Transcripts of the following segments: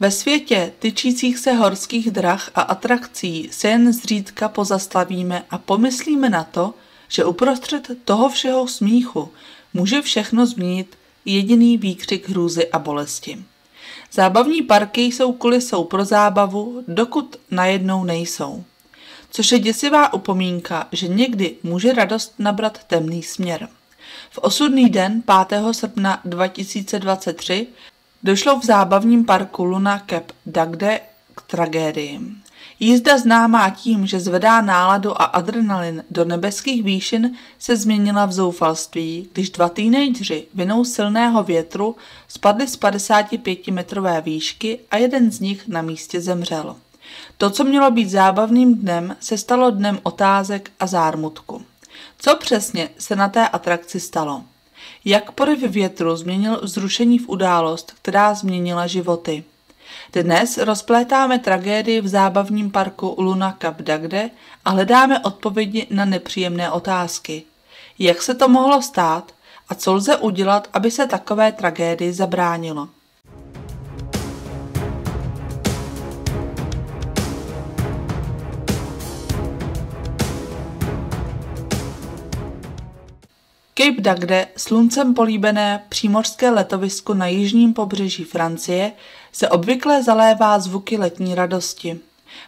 Ve světě tyčících se horských drah a atrakcí se jen zřídka pozastavíme a pomyslíme na to, že uprostřed toho všeho smíchu může všechno změnit jediný výkřik hrůzy a bolesti. Zábavní parky jsou kulisou pro zábavu, dokud najednou nejsou. Což je děsivá upomínka, že někdy může radost nabrat temný směr. V osudný den 5. srpna 2023 došlo v zábavním parku Luna Cap Dagde k tragédii. Jízda známá tím, že zvedá náladu a adrenalin do nebeských výšin, se změnila v zoufalství, když dva teenageři vinou silného větru spadli z 55-metrové výšky a jeden z nich na místě zemřel. To, co mělo být zábavným dnem, se stalo dnem otázek a zármutku. Co přesně se na té atrakci stalo? Jak poryv větru změnil vzrušení v událost, která změnila životy? Dnes rozplétáme tragédii v zábavním parku Luna Cap Dagde a hledáme odpovědi na nepříjemné otázky. Jak se to mohlo stát a co lze udělat, aby se takové tragédii zabránilo? Cape Dagde, sluncem políbené přímořské letovisko na jižním pobřeží Francie, se obvykle zalévá zvuky letní radosti.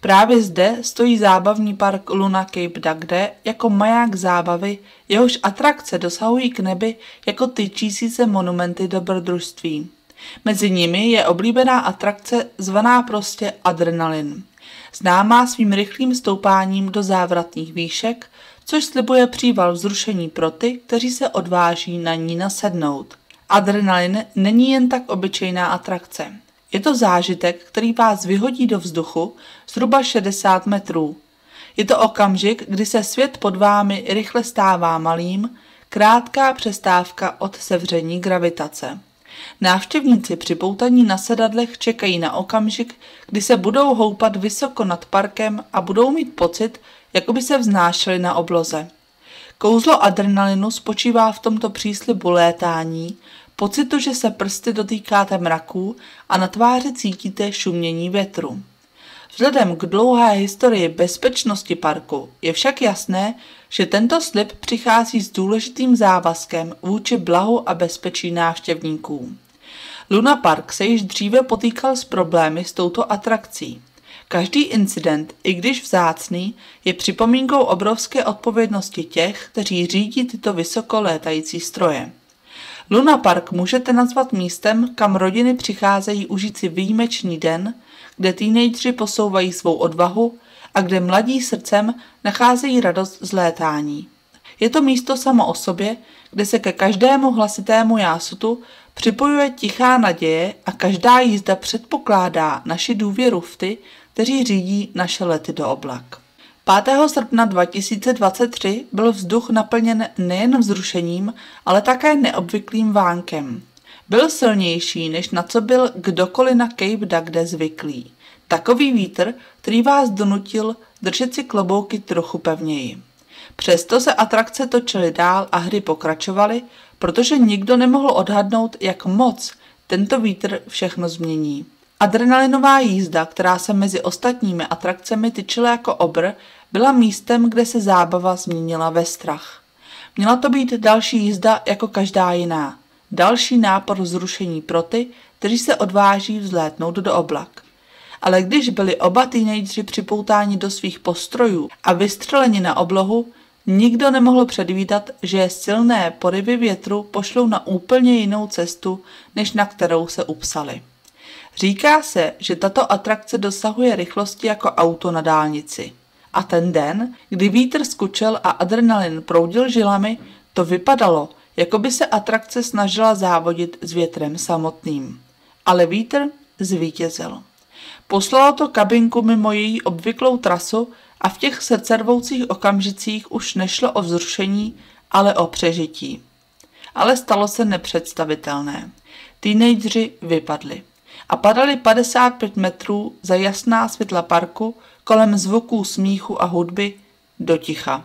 Právě zde stojí zábavní park Luna Cape Dagde jako maják zábavy, jehož atrakce dosahují k nebi jako tyčící se monumenty dobrodružství. Mezi nimi je oblíbená atrakce zvaná prostě adrenalin. Známá svým rychlým stoupáním do závratných výšek, což slibuje příval vzrušení pro ty, kteří se odváží na ní nasednout. Adrenalin není jen tak obyčejná atrakce. Je to zážitek, který vás vyhodí do vzduchu zhruba 60 metrů. Je to okamžik, kdy se svět pod vámi rychle stává malým, krátká přestávka od sevření gravitace. Návštěvníci při poutaní na sedadlech čekají na okamžik, kdy se budou houpat vysoko nad parkem a budou mít pocit, jako by se vznášeli na obloze. Kouzlo adrenalinu spočívá v tomto příslibu létání, pocitu, že se prsty dotýkáte mraků a na tváři cítíte šumění větru. Vzhledem k dlouhé historii bezpečnosti parku je však jasné, že tento slib přichází s důležitým závazkem vůči blahu a bezpečí návštěvníků. Luna Park se již dříve potýkal s problémy s touto atrakcí. Každý incident, i když vzácný, je připomínkou obrovské odpovědnosti těch, kteří řídí tyto vysoko létající stroje. Luna Park můžete nazvat místem, kam rodiny přicházejí užít si výjimečný den, kde teenageři posouvají svou odvahu a kde mladí srdcem nacházejí radost z létání. Je to místo samo o sobě, kde se ke každému hlasitému jásutu připojuje tichá naděje a každá jízda předpokládá naši důvěru v ty, kteří řídí naše lety do oblak. 5. srpna 2023 byl vzduch naplněn nejen vzrušením, ale také neobvyklým vánkem. Byl silnější, než na co byl kdokoliv na Cape Dagde zvyklý. Takový vítr, který vás donutil držet si klobouky trochu pevněji. Přesto se atrakce točily dál a hry pokračovaly, protože nikdo nemohl odhadnout, jak moc tento vítr všechno změní. Adrenalinová jízda, která se mezi ostatními atrakcemi tyčila jako obr, byla místem, kde se zábava změnila ve strach. Měla to být další jízda jako každá jiná. Další nápor zrušení pro ty, kteří se odváží vzlétnout do oblak. Ale když byli oba teenageři připoutáni do svých postrojů a vystřeleni na oblohu, nikdo nemohl předvídat, že silné poryvy větru pošlou na úplně jinou cestu, než na kterou se upsali. Říká se, že tato atrakce dosahuje rychlosti jako auto na dálnici. A ten den, kdy vítr skučel a adrenalin proudil žilami, to vypadalo, jako by se atrakce snažila závodit s větrem samotným. Ale vítr zvítězil. Poslalo to kabinku mimo její obvyklou trasu a v těch srdcervoucích okamžicích už nešlo o vzrušení, ale o přežití. Ale stalo se nepředstavitelné. Teenageři vypadli a padali 55 metrů za jasná světla parku kolem zvuků smíchu a hudby do ticha.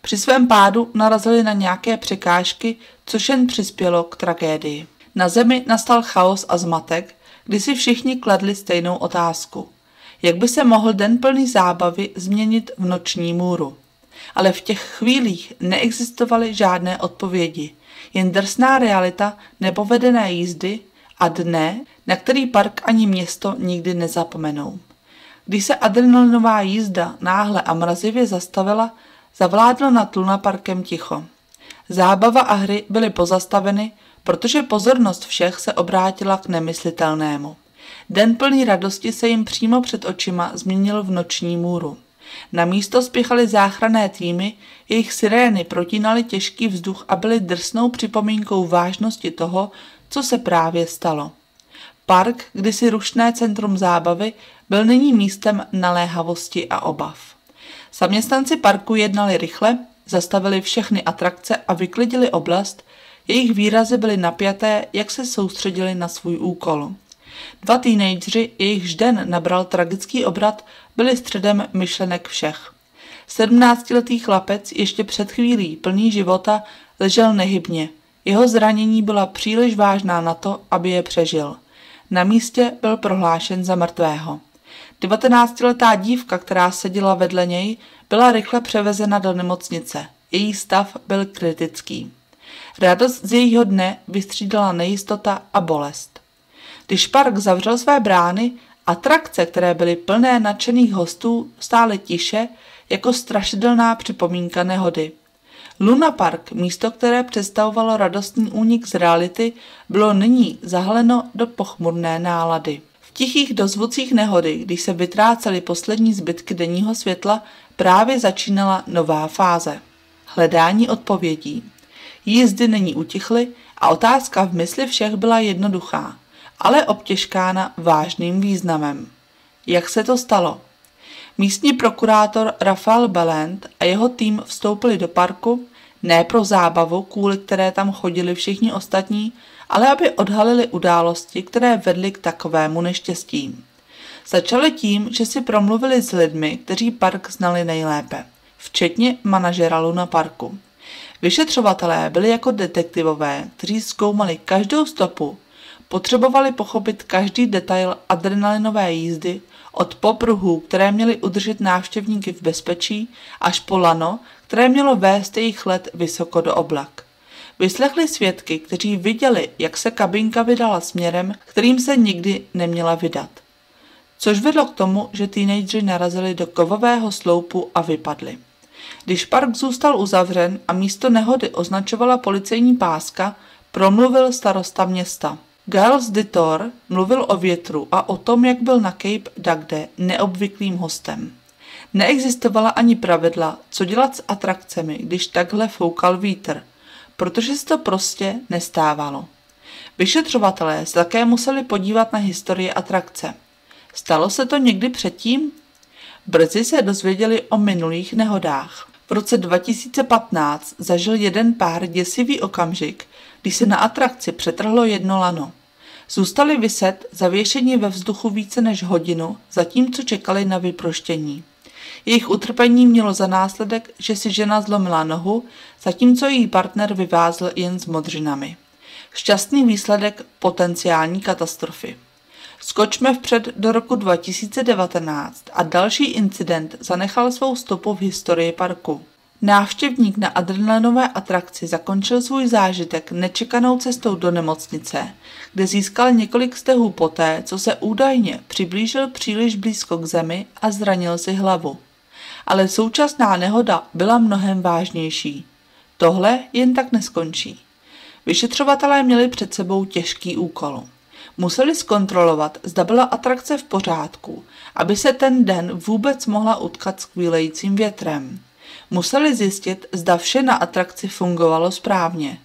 Při svém pádu narazili na nějaké překážky, což jen přispělo k tragédii. Na zemi nastal chaos a zmatek, kdy si všichni kladli stejnou otázku. Jak by se mohl den plný zábavy změnit v noční můru? Ale v těch chvílích neexistovaly žádné odpovědi, jen drsná realita nepovedené jízdy a dne, na který park ani město nikdy nezapomenou. Když se adrenalinová jízda náhle a mrazivě zastavila, zavládlo nad Lunaparkem ticho. Zábava a hry byly pozastaveny, protože pozornost všech se obrátila k nemyslitelnému. Den plný radosti se jim přímo před očima změnil v noční můru. Na místo spěchaly záchranné týmy, jejich sirény protínaly těžký vzduch a byly drsnou připomínkou vážnosti toho, co se právě stalo. Park, kdysi rušné centrum zábavy, byl nyní místem naléhavosti a obav. Zaměstnanci parku jednali rychle, zastavili všechny atrakce a vyklidili oblast, jejich výrazy byly napjaté, jak se soustředili na svůj úkol. Dva teenageři, jejichž den nabral tragický obrat, byli středem myšlenek všech. Sedmnáctiletý chlapec ještě před chvílí plný života ležel nehybně. Jeho zranění byla příliš vážná na to, aby je přežil. Na místě byl prohlášen za mrtvého. 19-letá dívka, která seděla vedle něj, byla rychle převezena do nemocnice. Její stav byl kritický. Radost z jejího dne vystřídala nejistota a bolest. Když park zavřel své brány, atrakce, které byly plné nadšených hostů, stály tiše jako strašidelná připomínka nehody. Luna Park, místo které představovalo radostný únik z reality, bylo nyní zahaleno do pochmurné nálady. V tichých dozvucích nehody, když se vytrácely poslední zbytky denního světla, právě začínala nová fáze. Hledání odpovědí. Jízdy není utichly a otázka v mysli všech byla jednoduchá, ale obtěžkána vážným významem. Jak se to stalo? Místní prokurátor Rafael Belend a jeho tým vstoupili do parku ne pro zábavu, kvůli které tam chodili všichni ostatní, ale aby odhalili události, které vedly k takovému neštěstí. Začali tím, že si promluvili s lidmi, kteří park znali nejlépe, včetně manažera Luna Parku. Vyšetřovatelé byli jako detektivové, kteří zkoumali každou stopu, potřebovali pochopit každý detail adrenalinové jízdy od popruhů, které měly udržet návštěvníky v bezpečí, až po lano, které mělo vést jejich let vysoko do oblak. Vyslechli svědky, kteří viděli, jak se kabinka vydala směrem, kterým se nikdy neměla vydat. Což vedlo k tomu, že teenageři narazili do kovového sloupu a vypadli. Když park zůstal uzavřen a místo nehody označovala policejní páska, promluvil starosta města. Giles Ditor mluvil o větru a o tom, jak byl na Cape Dagde neobvyklým hostem. Neexistovala ani pravidla, co dělat s atrakcemi, když takhle foukal vítr, protože se to prostě nestávalo. Vyšetřovatelé se také museli podívat na historii atrakce. Stalo se to někdy předtím? Brzy se dozvěděli o minulých nehodách. V roce 2015 zažil jeden pár děsivý okamžik, když se na atrakci přetrhlo jedno lano. Zůstali vyset zavěšení ve vzduchu více než hodinu, zatímco čekali na vyproštění. Jejich utrpení mělo za následek, že si žena zlomila nohu, zatímco její partner vyvázl jen s modřinami. Šťastný výsledek potenciální katastrofy. Skočme vpřed do roku 2019 a další incident zanechal svou stopu v historii parku. Návštěvník na adrenalinové atrakci zakončil svůj zážitek nečekanou cestou do nemocnice, kde získal několik stehů poté, co se údajně přiblížil příliš blízko k zemi a zranil si hlavu. Ale současná nehoda byla mnohem vážnější. Tohle jen tak neskončí. Vyšetřovatelé měli před sebou těžký úkol. Museli zkontrolovat, zda byla atrakce v pořádku, aby se ten den vůbec mohla utkat s kvílejícím větrem. Museli zjistit, zda vše na atrakci fungovalo správně.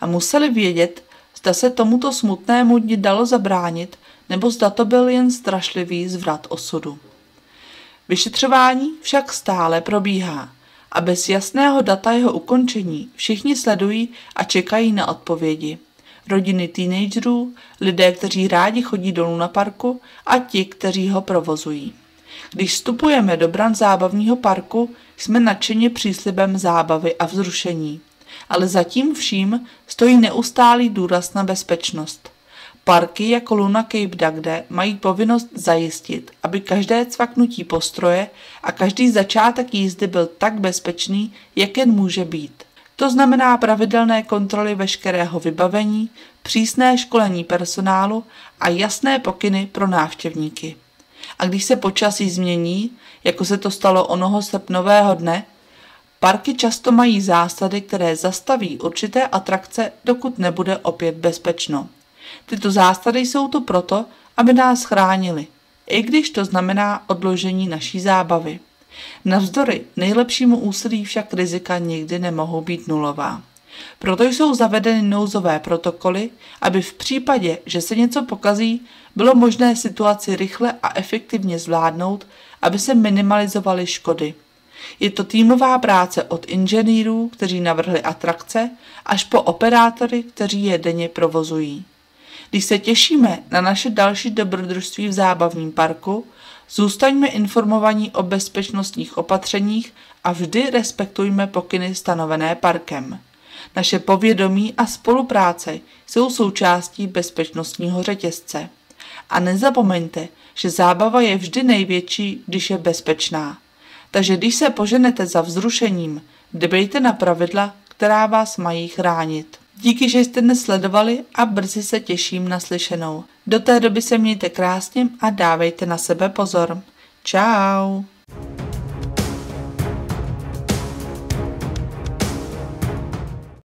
A museli vědět, zda se tomuto smutnému dni dalo zabránit, nebo zda to byl jen strašlivý zvrat osudu. Vyšetřování však stále probíhá a bez jasného data jeho ukončení všichni sledují a čekají na odpovědi. Rodiny teenagerů, lidé, kteří rádi chodí dolů na parku a ti, kteří ho provozují. Když vstupujeme do bran zábavního parku, jsme nadšeni příslibem zábavy a vzrušení. Ale zatím vším stojí neustálý důraz na bezpečnost. Parky jako Luna Cape Dagde mají povinnost zajistit, aby každé cvaknutí postroje a každý začátek jízdy byl tak bezpečný, jak jen může být. To znamená pravidelné kontroly veškerého vybavení, přísné školení personálu a jasné pokyny pro návštěvníky. A když se počasí změní, jako se to stalo onoho srpnového dne, parky často mají zásady, které zastaví určité atrakce, dokud nebude opět bezpečno. Tyto zásady jsou tu proto, aby nás chránili, i když to znamená odložení naší zábavy. Navzdory nejlepšímu úsilí však rizika nikdy nemohou být nulová. Proto jsou zavedeny nouzové protokoly, aby v případě, že se něco pokazí, bylo možné situaci rychle a efektivně zvládnout, aby se minimalizovaly škody. Je to týmová práce od inženýrů, kteří navrhli atrakce, až po operátory, kteří je denně provozují. Když se těšíme na naše další dobrodružství v zábavním parku, zůstaňme informovaní o bezpečnostních opatřeních a vždy respektujme pokyny stanovené parkem. Naše povědomí a spolupráce jsou součástí bezpečnostního řetězce. A nezapomeňte, že zábava je vždy největší, když je bezpečná. Takže když se poženete za vzrušením, dbejte na pravidla, která vás mají chránit. Díky, že jste dnes sledovali a brzy se těším na slyšenou. Do té doby se mějte krásně a dávejte na sebe pozor. Ciao.